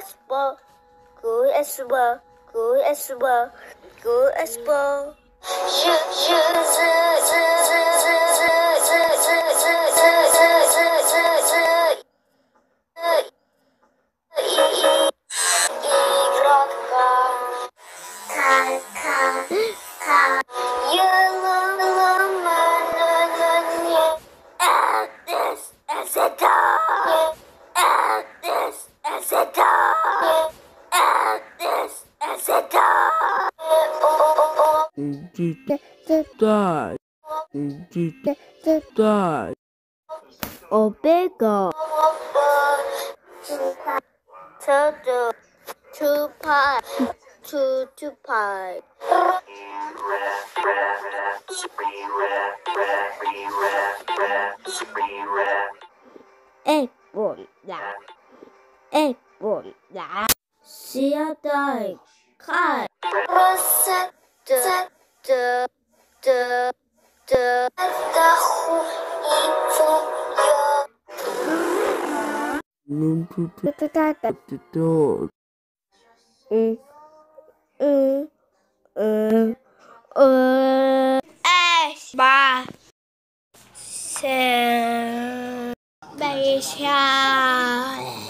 as well, good as well, good as well, good as well. You, you, you, you, Die. Die. Omega. Turtle. Two pie. Two two pie. Egg boy. Egg boy. See you 看。嗯嗯嗯嗯嗯嗯嗯嗯嗯嗯嗯嗯嗯嗯嗯嗯